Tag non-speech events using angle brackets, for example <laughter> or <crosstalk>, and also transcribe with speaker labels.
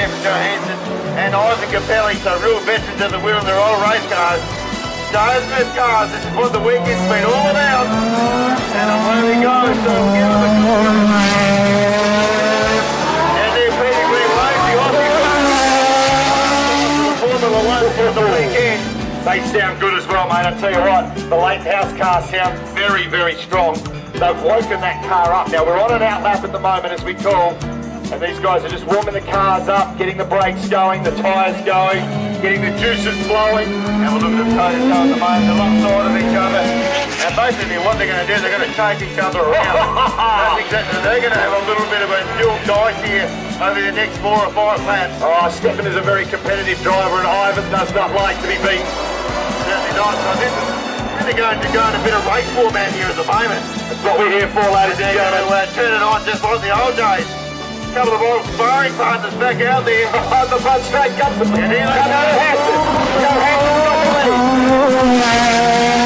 Speaker 1: Stefan Johansson and Ivan Capelli, so real veterans of the wheel in their old race cars. Joe Smith cars, this is what the weekend's been all about. And away we go, so give them a call. And their pedigree race, the Aussie Formula One for the weekend. They sound good as well, mate. I tell you what, the Leyton House car sounds very, very strong. They've woken that car up. Now we're on an outlap at the moment, as we call, and these guys are just warming the cars up, getting the brakes going, the tyres going, getting the juices flowing. And we'll look at the toe to toe at the moment, alongside of each other. And basically, what they're going to do, they're going to change each other around. <laughs> That's exactly. They're going to have a little bit of a dual dice here over the next four or five laps. Oh, Stefan is a very competitive driver, and Ivan does not like to be beaten. Certainly not. So this is really going to go in a bit of race format here at the moment. That's what we're here for, ladies and gentlemen. We're turn it on just like the old days. Couple of old sparring partners back out there. On the front straight comes. And here they go. Johansson. Johansson's got the lead.